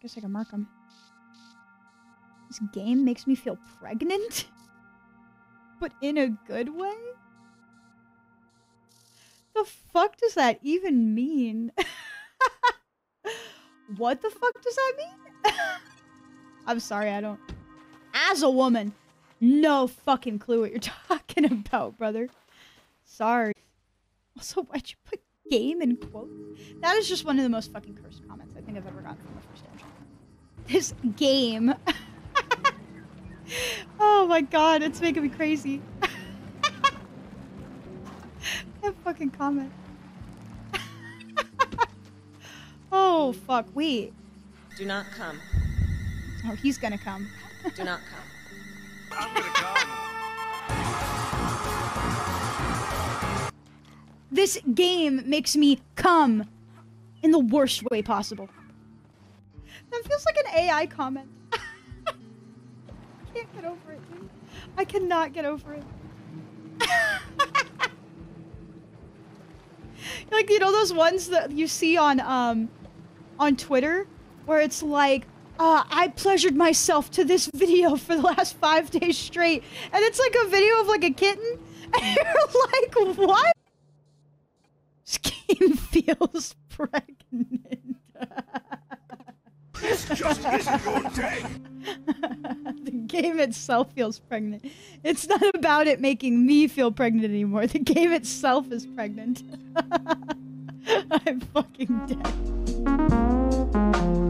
guess I can mark them. This game makes me feel pregnant? but in a good way? The fuck does that even mean? what the fuck does that mean? I'm sorry, I don't. As a woman, no fucking clue what you're talking about, brother. Sorry. Also, why'd you put game in quotes? That is just one of the most fucking cursed comments I think I've ever gotten from the first engine. This game. oh my god, it's making me crazy. that fucking comment. oh fuck, wait. Do not come. Oh, he's gonna come. Do not come. I'm gonna come. This game makes me come in the worst way possible. That feels like an AI comment. I can't get over it, dude. I cannot get over it. like you know those ones that you see on um on Twitter where it's like uh, I pleasured myself to this video for the last five days straight, and it's like a video of like a kitten, and you're like, what? This game feels pregnant. This just isn't the game itself feels pregnant. It's not about it making me feel pregnant anymore. The game itself is pregnant. I'm fucking dead.